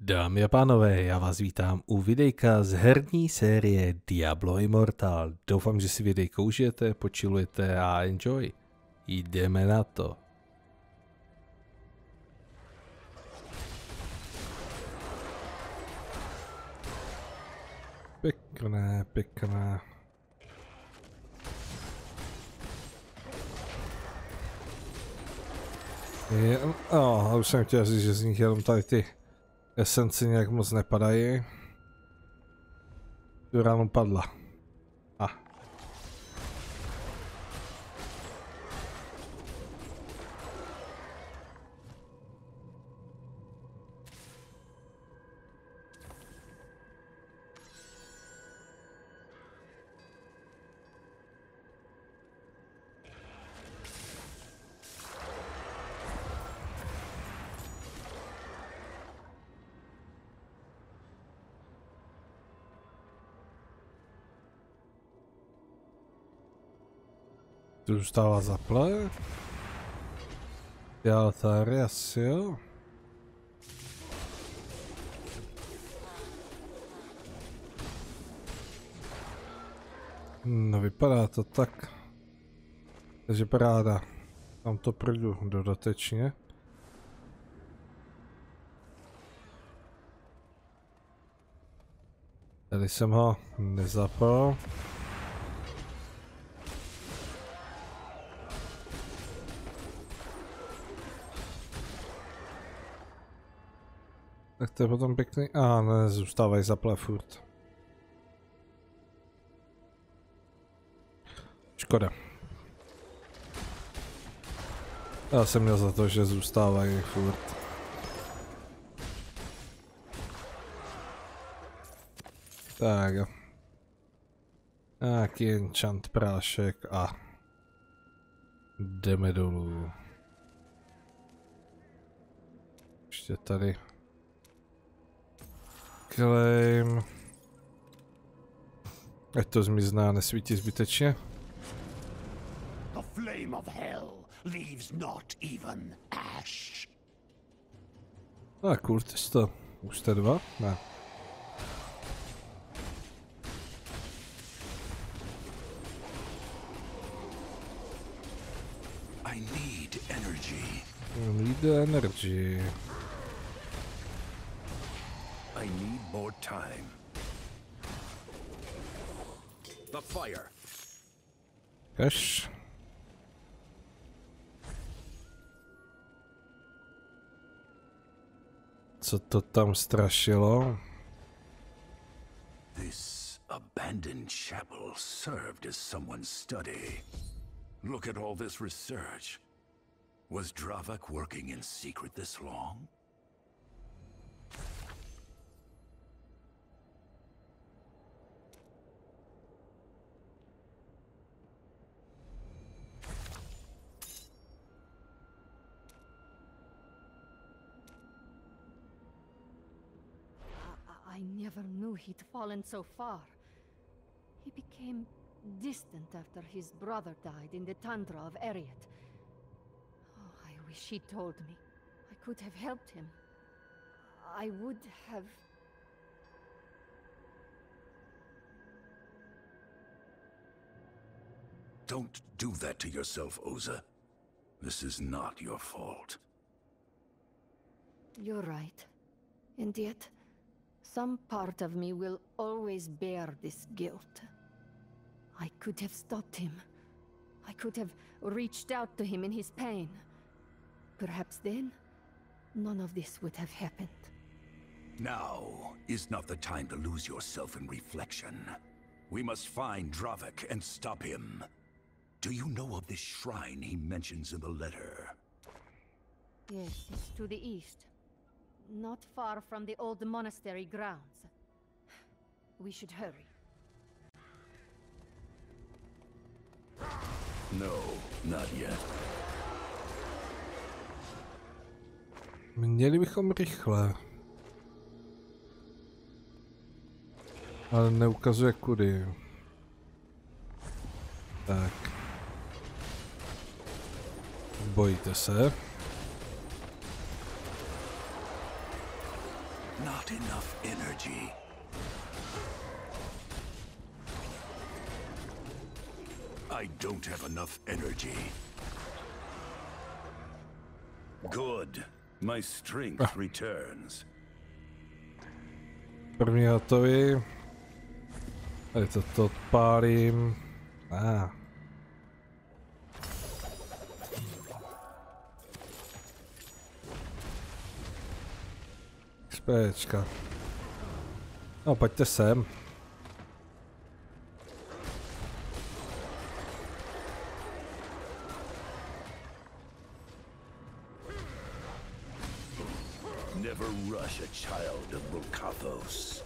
Dámy a pánové, já vás vítám u videjka z herní série Diablo Immortal. Doufám, že si videjko užijete, počilujete a enjoy. Jdeme na to. Pěkné, pěkné. Je, oh, už jsem chtěl říct, že z nich jenom tady ty esence nějak moc nepadají. Tu ráno padla. Zůstává zaple. Já tady asi jo. No vypadá to tak. Takže paráda. Tam to projdu dodatečně. Tady jsem ho nezapal. Tak to je potom pěkný. A ne, zůstávají zaple furt. Škoda. Já jsem měl za to, že zůstávají furt. Tak jo. Nějaký enchant prášek a jdeme dolů. Ještě tady Claim. Ať to zmizná, nesvítí zbytečně. The flame of hell leaves not even ash. A to. Už jste dva? Ne. I need energy. I need energy. Time. The fire. Gosh. Co to tam strašilo? This abandoned chapel served as someone's study. Look at all this research. Was Dravak working in secret this long? I never knew he'd fallen so far. He became distant after his brother died in the tundra of Eriat. Oh, I wish he'd told me. I could have helped him. I would have... Don't do that to yourself, Oza. This is not your fault. You're right. And yet, some part of me will always bear this guilt. I could have stopped him. I could have reached out to him in his pain. Perhaps then, none of this would have happened. Now is not the time to lose yourself in reflection. We must find Dravik and stop him. Do you know of this shrine he mentions in the letter? Yes, it's to the east. Not far from the old monastery grounds. We should hurry. No, not yet. Měli bychom rychle. Ale neukazuje kudy. Tak. Bojíte se? Not enough energy. I don't have enough energy. Good. My strength returns. První hotový. Tady toto odpálím. Ah. XPčka. No, pojďte sem. Never rush a child of Bulkathos.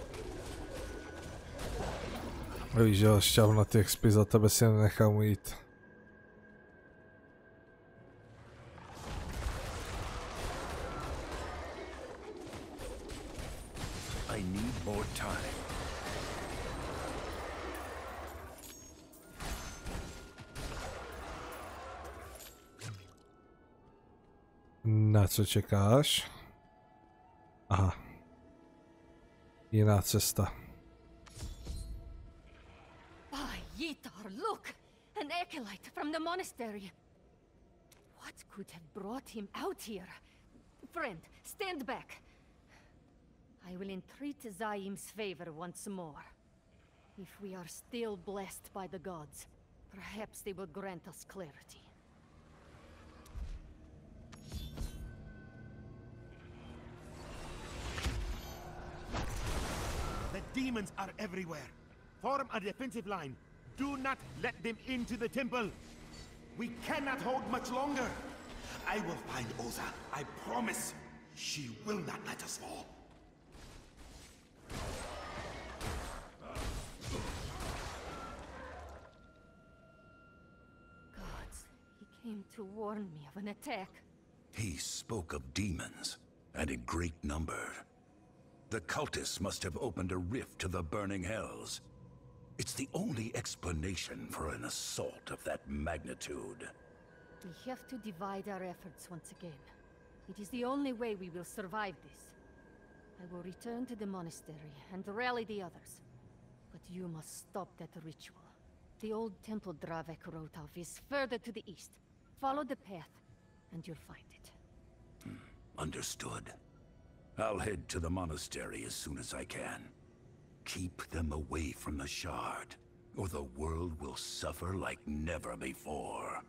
Víš, že jo, šťavnatý XP za tebe si nenechám ujít. Co čekáš? Aha. Jiná cesta. By Yitar, look! An acolyte from the monastery. What could have brought him out here? Friend, stand back. I will entreat Zaim's favor once more. If we are still blessed by the gods, perhaps they will grant us clarity. Demons are everywhere. Form a defensive line. Do not let them into the temple. We cannot hold much longer. I will find Oza. I promise. She will not let us fall. Gods, he came to warn me of an attack. He spoke of demons, and in great number. The cultists must have opened a rift to the burning hells. It's the only explanation for an assault of that magnitude. We have to divide our efforts once again. It is the only way we will survive this. I will return to the monastery and rally the others. But you must stop that ritual. The old temple Dravek wrote of is further to the east. Follow the path, and you'll find it. Hmm. Understood. I'll head to the monastery as soon as I can. Keep them away from the Shard, or the world will suffer like never before.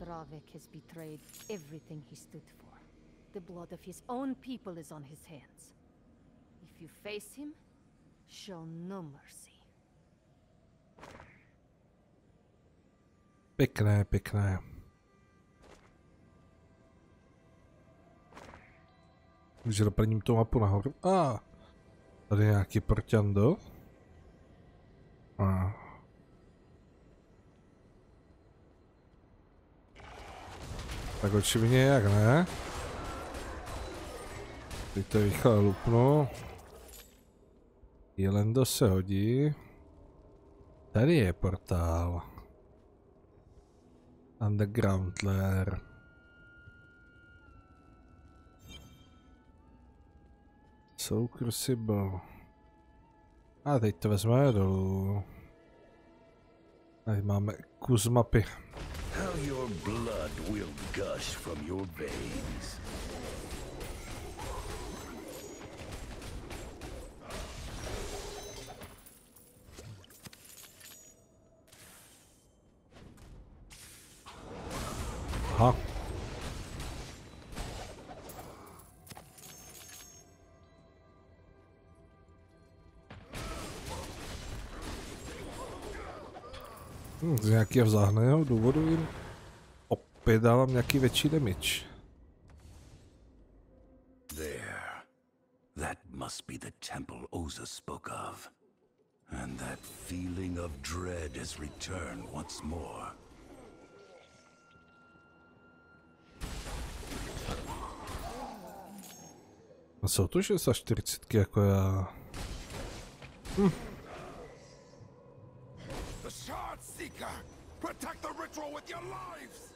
Dravek has betrayed everything he stood for. The blood of his own people is on his hands. If you face him, show no mercy. Pěkné, pěkné. Takže doplním tu mapu nahoru. A ah, tady nějaký proťando. A. Tak očividně jak ne. Teď to rychle lupnu. Jelendo se hodí. Tady je portál. Underground lair. Soul Crucible. A teď to vezmeme dolů. Tady máme kus mapy. How your blood will gush from your veins. Z nějakého vzáhného důvodu jim opět dávám nějaký větší damage. There. That must be the temple Oza spoke of. And that feeling of dread has returned once more. A jsou to 640 jako já. The Protect the ritual with your lives!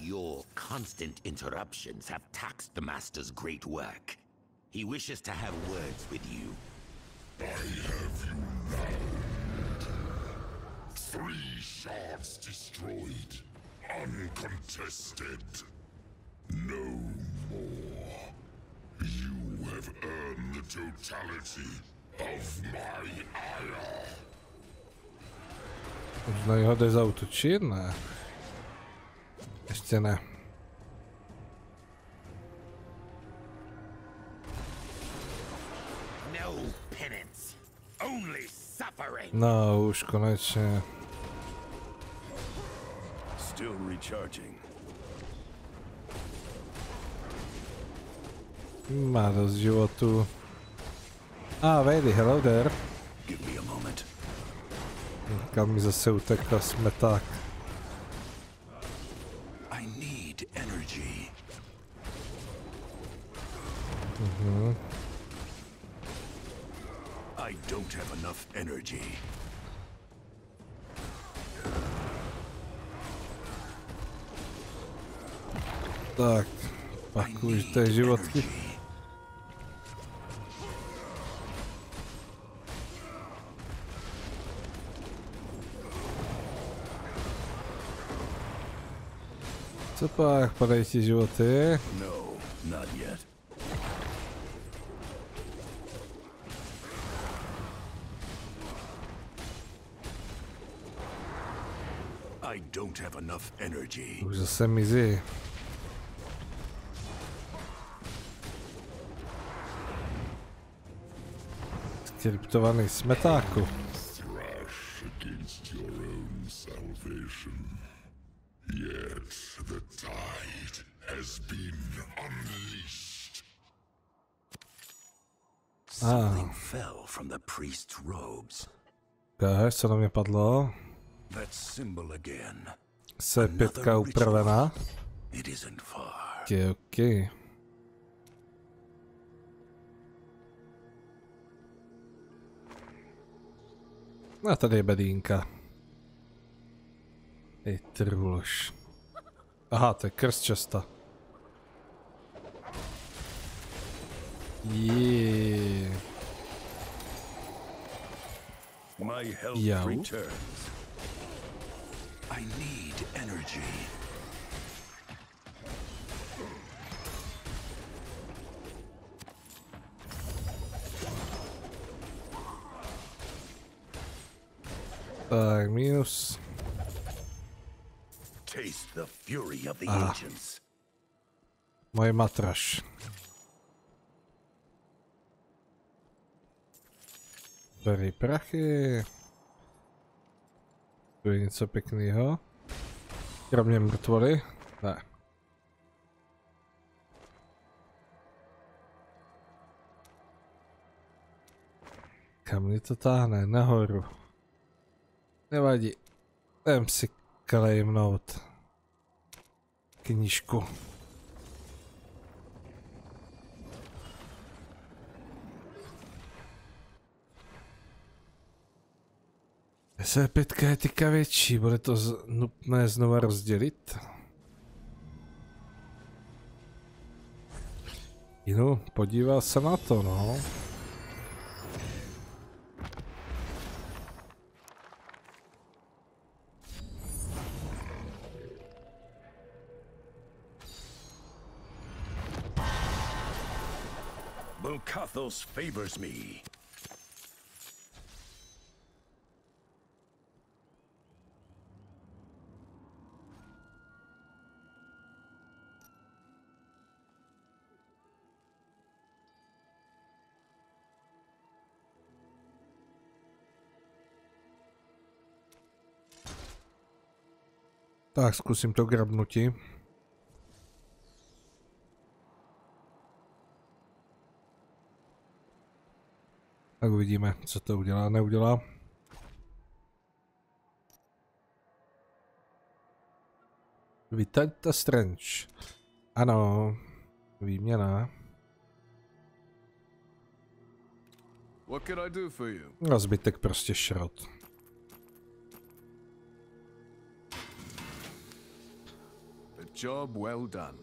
Your constant interruptions have taxed the Master's great work. He wishes to have words with you. I have you round. Three shards destroyed. Uncontested. No totality of my ire. Znajdę z autocinę. Jeszcze nie. No, już koniecznie. Still recharging. Ma rozdziło tu. A, ah, Vejdy, hello there. Give me a moment. Kam mi zase utekl smeták. I need energy. I don't have enough energy. Tak, pak už té životky. energy. Co pak, padají ti životy? No, not yet. I don't have enough energy. Už zase mizí. Skriptovaný smetáku. Ukáž, co na mě padlo? Se pětka upravená. Ok, ok. A tady je bedínka. Ej, trulož. Aha, to je krst časta. Yeah. My health Yo. returns. I need energy. Tak, minus. Taste the fury of the Ah. ancients. Moje matraš. Tady prachy. Tu je něco pěkného. Kromě mrtvoly? Ne. Kam mě to táhne? Nahoru. Nevadí. Jdem si klejmnout. Knížku. SP5 je teďka větší, bude to z, nutné znova rozdělit? Jinu, podíval se na to, no. Bulkathos favors me. Tak, zkusím to grabnutí. Tak uvidíme, co to udělá, neudělá. Vítajte Strange. Ano, výměna. What can I do for you? A zbytek prostě šrot. Job well done.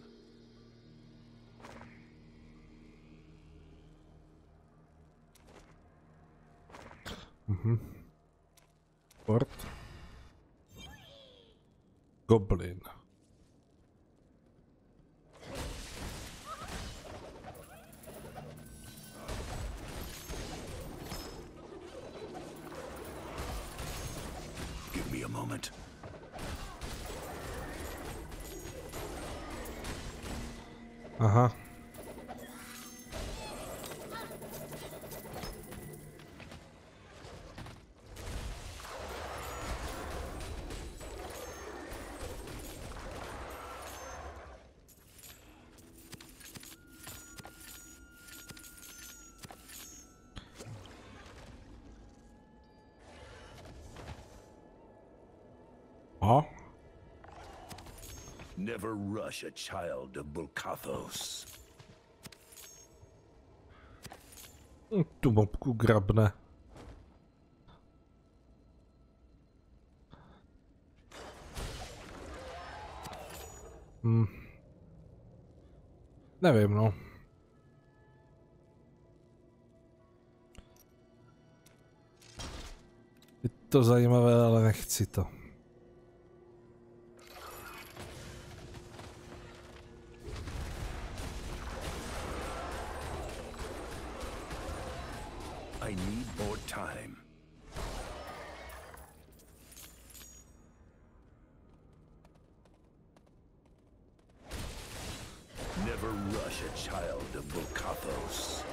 Mm-hmm. Port. Goblin. Uh huh. Never rush a child of Bulkathos. Hm, Tu mopku grabne. Hm. Nevím, no. Je to zajímavé, ale nechci to. I need more time. Never rush a child of Volkathos.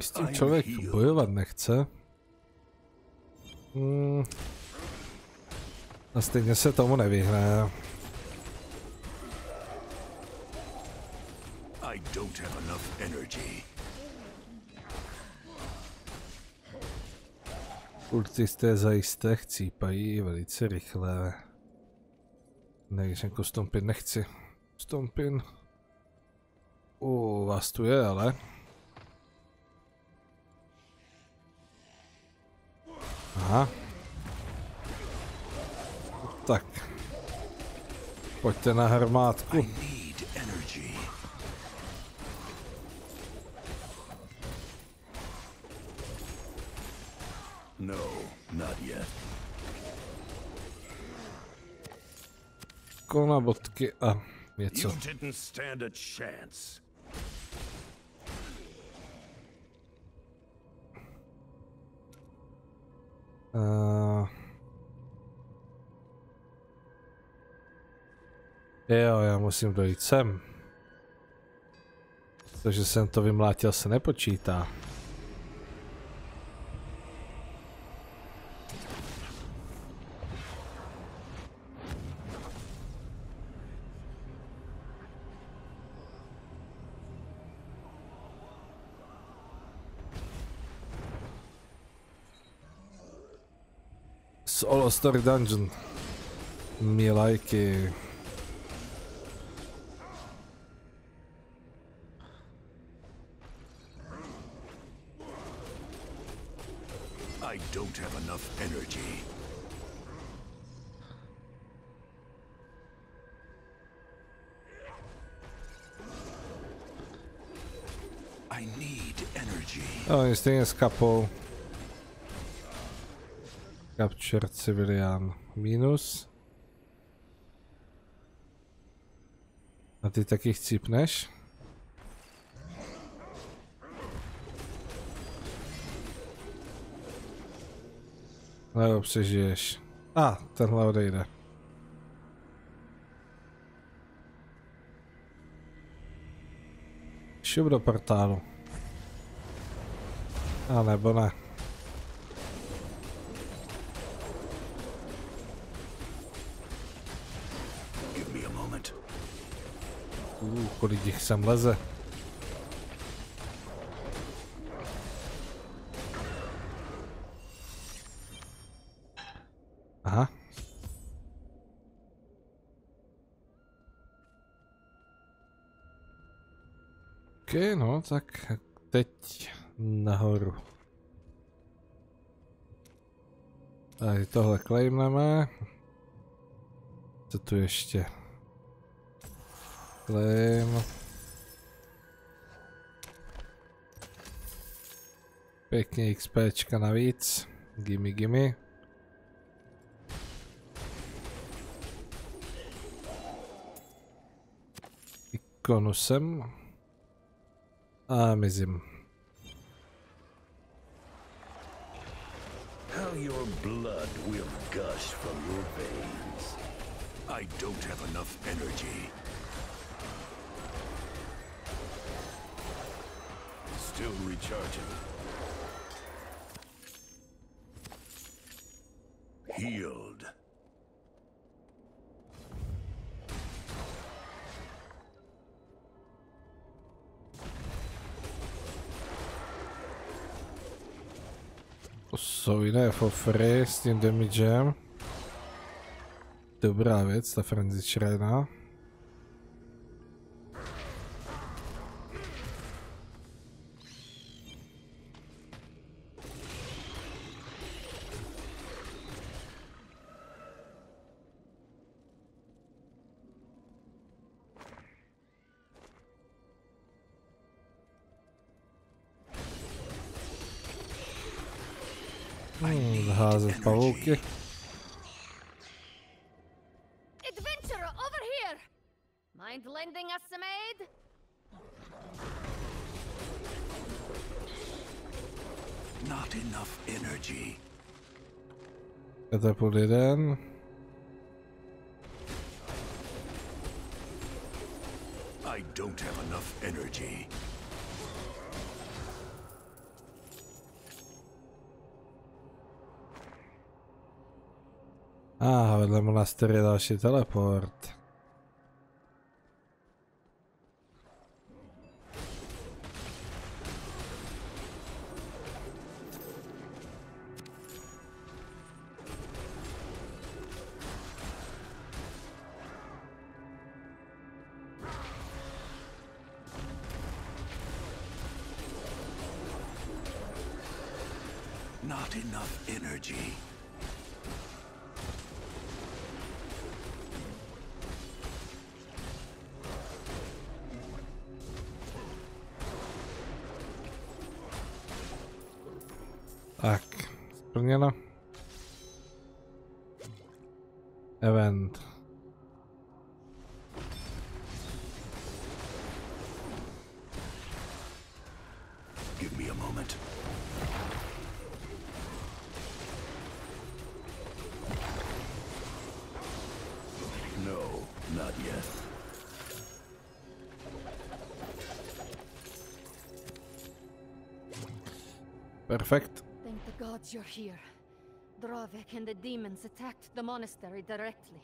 Z tym człowiek bojować nie chce. Hmm. A stejně se tomu nevyhne. I don't have enough energy. Kultisté zajisté chcípají velice rychle. Nevíš, jako stompin nechci. Stompin. U vás tu je, ale. Aha. Tak. Pojďte na energy. No, not yet. Kona bodky a něco. You didn't stand a chance. Uh... Jo, já musím dojít sem. Protože jsem to vymlátil se nepočítá. Story Dungeon. Mi lajky. I don't have enough energy. I need energy. No, oni stejně skapou. Capture civilian. Minus. A ty taky chcípneš? Nebo přežiješ. A, ah, tenhle odejde. Šup do portálu. A nebo ne. Uh, kolik jich sem leze. Aha. OK, no tak teď nahoru. Tady tohle claimneme. Co tu ještě? Claim. Pěkně XPčka navíc. Gimme, gimme. Ikonu sem. A mizím. How your blood will gush from your veins. I don't have enough energy. Still recharging. Healed. So we there for Frey, Steam Damage Jam. Dobra, więc ta Frenzy Shrena. Házet pavouky. Adventurer, over here! Mind lending us some aid? Not enough energy. Katapult jeden. I don't have enough energy. Ah, vediamo la storia della città alla porta. Moment. No, not yet. Perfect. Thank the gods you're here. Dravek and the demons attacked the monastery directly,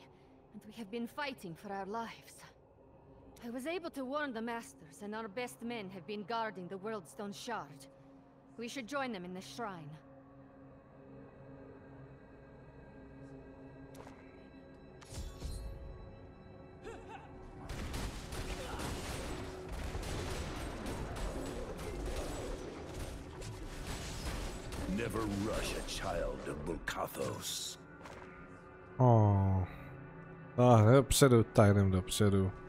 and we have been fighting for our lives. I was able to warn the masters, and our best men have been guarding the Worldstone Shard. We should join them in the shrine. Never rush a child of Bulkathos. Oh. Ah, dopředu, tajnem dopředu. I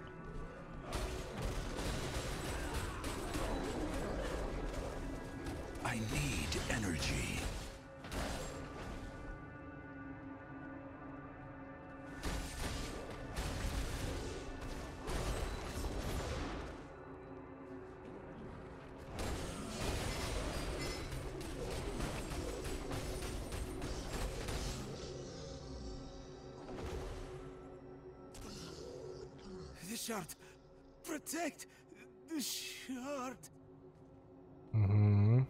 shard! Protect the shard! Mhm.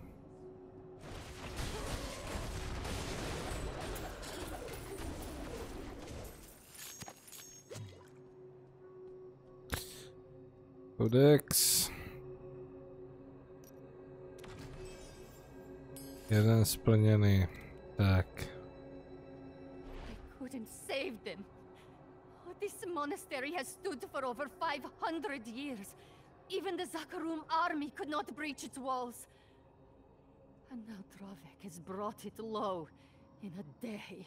Kodex. Jeden splněný. Tak. Over 500 years. Even the Zakarum army could not breach its walls. And now Dravek has brought it low in a day.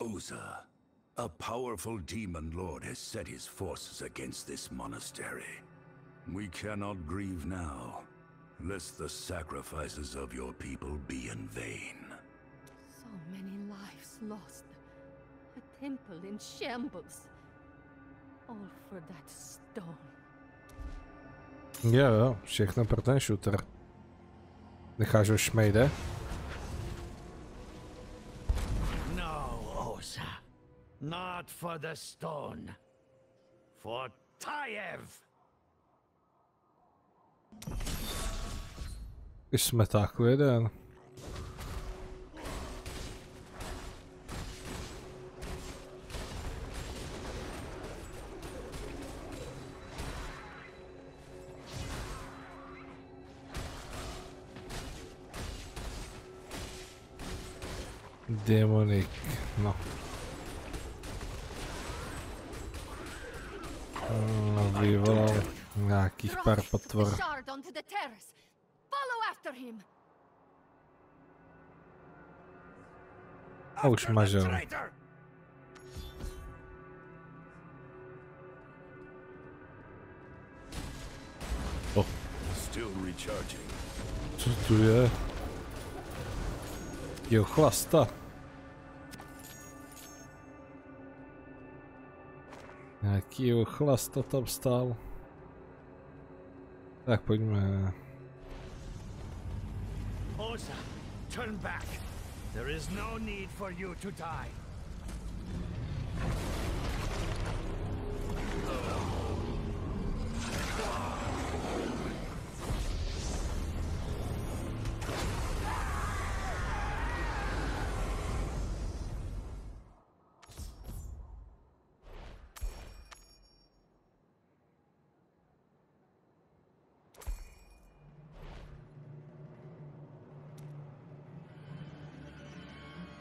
Oza, a powerful demon lord has set his forces against this monastery. We cannot grieve now, lest the sacrifices of your people be in vain. So many lives lost. A temple in shambles. All for that stone. Jo, všechno pro ten shooter. Necháš ho šmejde? No, Osa. Not for the stone. For Tayev! Jsme takový jeden. Demonik, no. No, vyvolal nějakých pár potvor. A už mažel. Traitor! Still recharging. Co tu je? Jo, chlasta. Nějaký jo, chlasta tam stál. Tak pojďme. Osa, turn back. There is no need for you to die.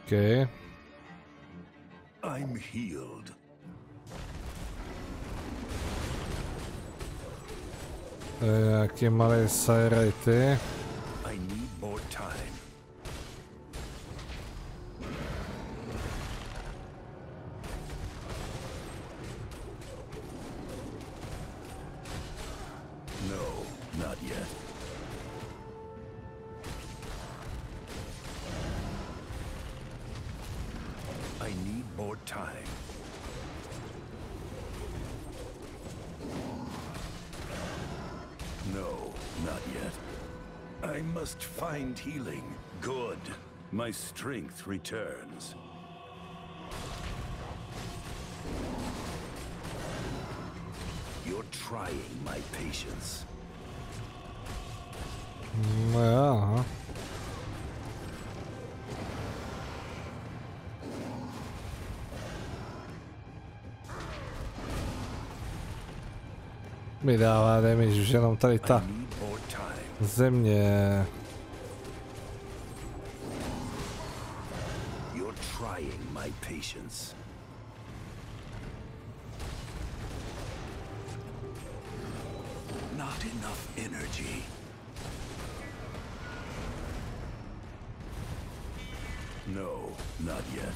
Okay. I'm healed. Uh, jakie maleje sajeraj ty? Strength returns. You're trying my patience. Aha. Mi dává damage už jenom tady ta země. You're trying my patience. Not enough energy. No, not yet.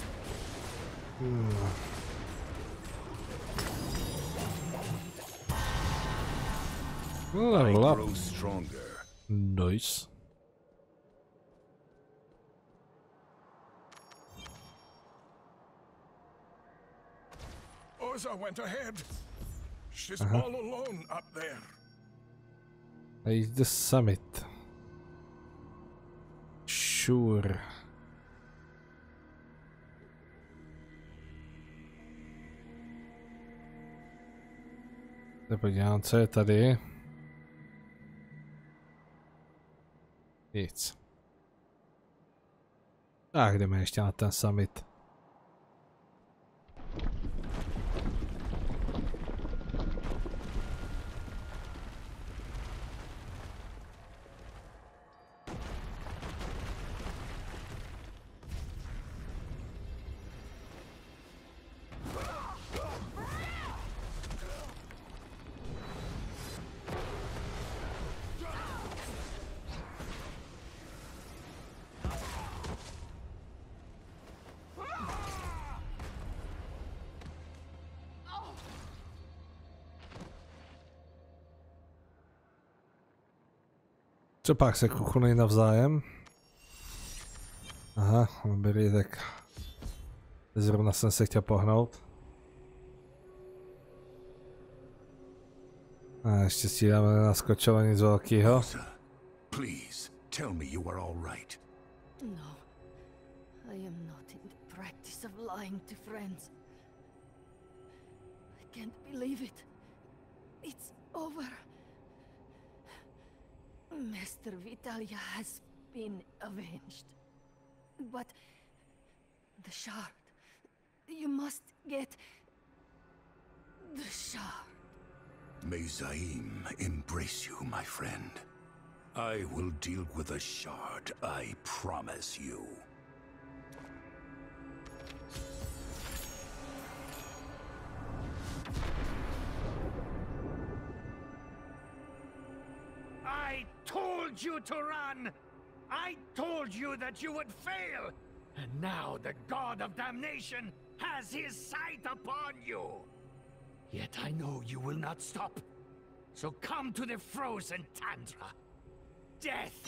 I Level up. grow stronger. Nice. Oza went ahead. She's uh-huh. all alone up there. He's the summit. Sure. Se podívám, co je tady. Nic. Tak jdeme ještě na ten summit. Co pak se kuchunej navzájem? Aha, dobrý, tak zrovna jsem se chtěl pohnout. A ještě stíháme nenaskočilo nic velkého. Please, tell me you are all right. No. I am not in the practice of lying to friends. I can't believe it. It's over. Master Vitalia has been avenged. But the shard. You must get the shard. May Zaim embrace you, my friend. I will deal with the shard, I promise you. Told you to run! I told you that you would fail! And now the God of Damnation has his sight upon you! Yet I know you will not stop. So come to the frozen tundra. Death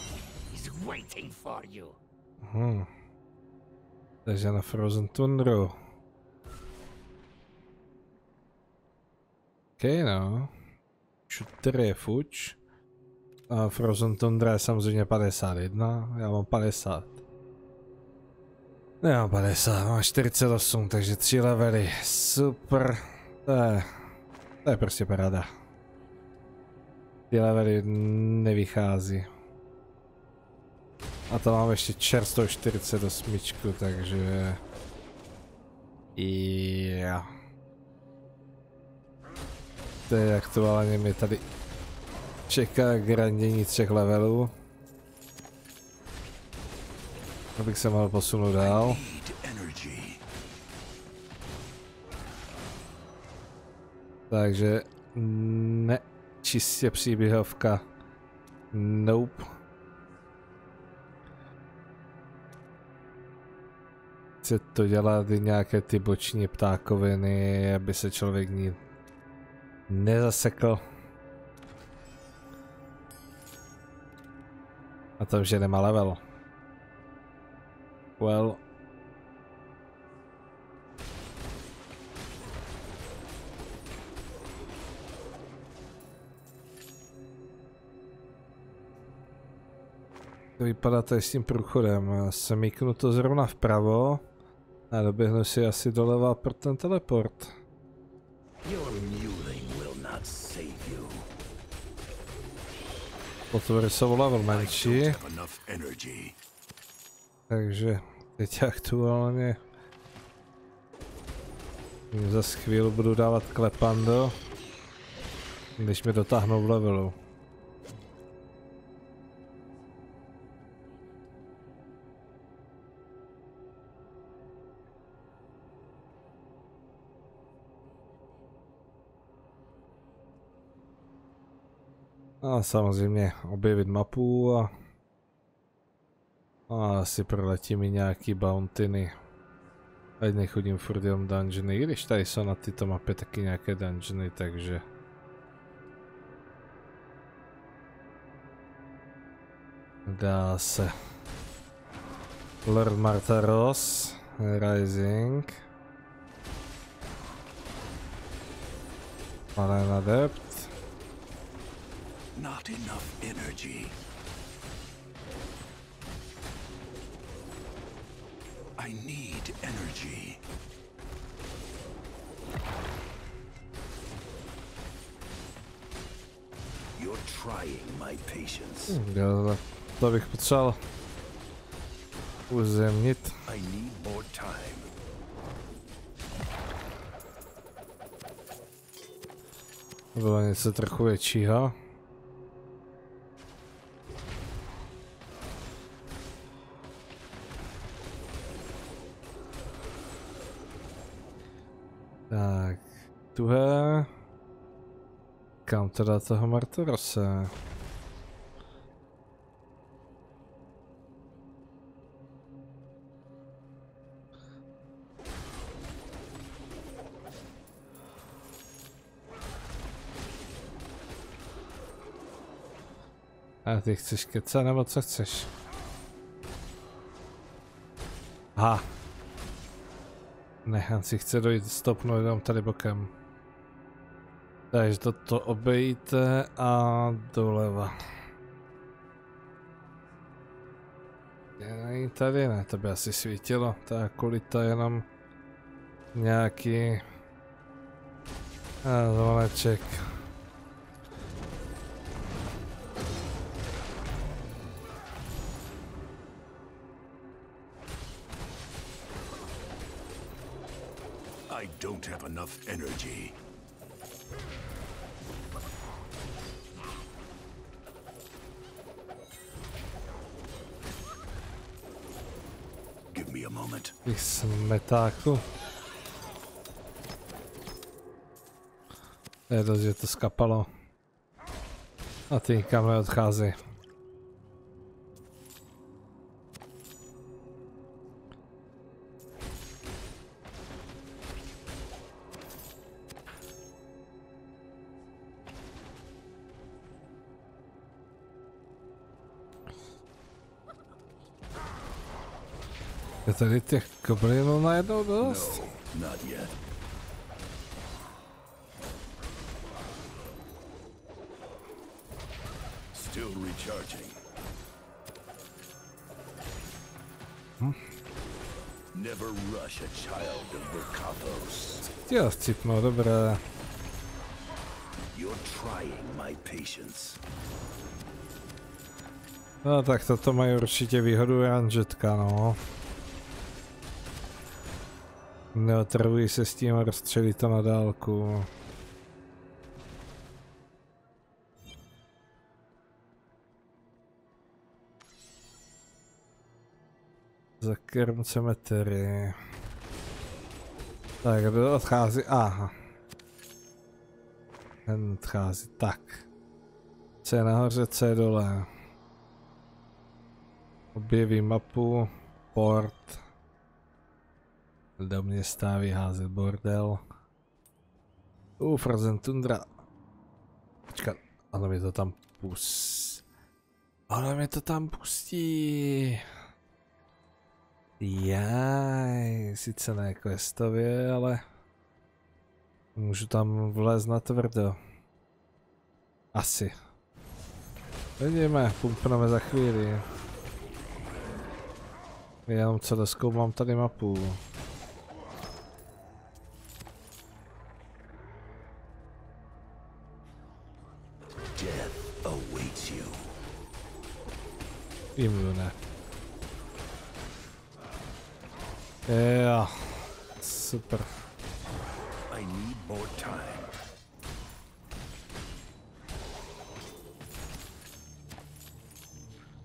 is waiting for you. Hmm. Takže na Frozen Tundru. OK, no. Shooter je fuč. A Frozen Tundra je samozřejmě 51, já mám 50. Ne, já mám 50, mám 48, takže 3 levely, super. To je, to je prostě paráda. Ty levely nevychází. A to mám ještě čerstvou 48, takže... Yeah. To je aktuálně mi tady čeká grandění třech levelů. Abych se mohl posunout dál. Takže ne, čistě příběhovka. Nope. Chce to dělat i nějaké ty boční ptákoviny, aby se člověk ní nezasekl. A to že nemá level. Well. To vypadá tady s tím průchodem. Mýknu to zrovna vpravo a doběhnu si asi doleva pro ten teleport. Your Potvory jsou level menší, takže teď aktuálně za chvíli budu dávat klepando, když mi dotáhnou v levelu. A samozřejmě objevit mapu a, a asi proletím i nějaký bountiny. Ať nechodím furt jenom dungeony, i když tady jsou na této mapě taky nějaké dungeony, takže... Dá se. Lord Martaros, Rising. Panen Adept. Not enough energy. I need energy. You're trying my patience. Да, да, бих подсала. Уземнит. I need more time. Вообще не се страхува чия. Tak, tuhle... Kam teda toho Martorose? A ty chceš kecat nebo co chceš? Aha. Nechan si chce dojít stopnout jenom tady bokem. Takže toto obejte a doleva. Není tady, ne, to by asi svítilo. Tak kvůli to jenom nějaký a zvoneček. I don't have enough energy. Give me a moment. Těch smetáků. Je to skapalo. A ty nikam neodchází. Tady těch goblinů najednou dost? No, not yet. Still recharging. Never rush a child of Burkathos. Chtěl scipnout, dobré. You're trying my patience. No tak toto mají určitě výhodu Janžetka, no. Neotrvují se s tím a rozstřelí to na dálku. Zakrm cemetery. Tak, kdo odchází? Aha. Ten odchází. Tak. Co je nahoře, co je dole. Objeví mapu. Port. Do města vyházet bordel. Uh, Frozen Tundra. Počkat, ale mi to tam pustí. Ale mi to tam pustí. Jaj, sice ne questově, ale můžu tam vlézt na tvrdo. Asi. Vidíme, pumpneme za chvíli. Jenom co doskoumám tady mapu. Imune. Jo, super. I need more time.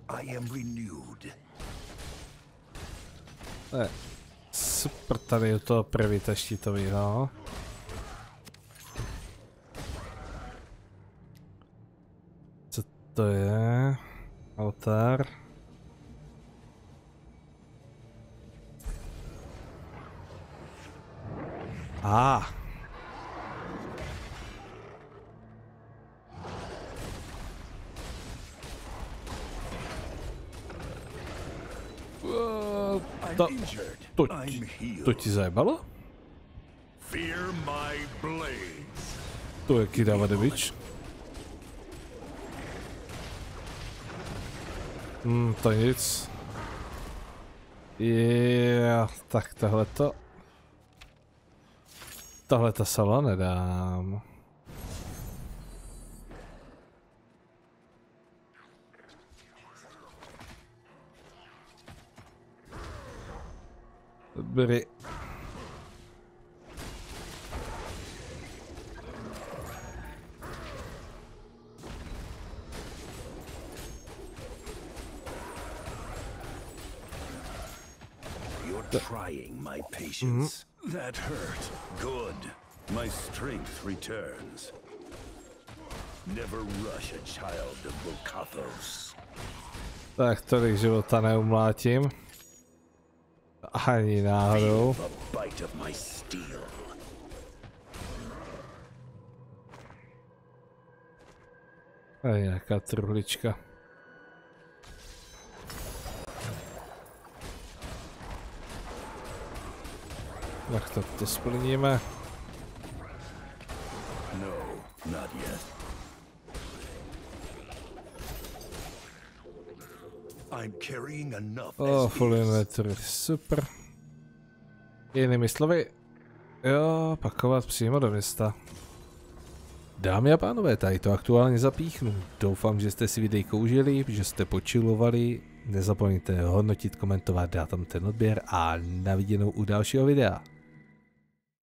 I am renewed. To je super tady u toho prvita štítovýho. Co to je? Altar. Ah. I'm to, to, ti zajebalo? To je Kira Vadevič. Hmm, to nic. Yeah, tak tohle to. Tohle to solo nedám. Dobrý. You're trying my patience. Mhm. That hurt. Good. My strength returns. Never rush a child of Bokathos. Tak tolik života neumlátím. Ani náhodou. Feel the bite of my steel. To je nějaká truhlička. Tak to, to splníme. No, not yet. I'm carrying enough Oh, inventory, super. Jinými slovy, jo, pakovat přímo do města. Dámy a pánové, tady to aktuálně zapíchnu. Doufám, že jste si videjko užili, že jste počilovali. Nezapomeňte hodnotit, komentovat, dát tam ten odběr a na viděnou u dalšího videa.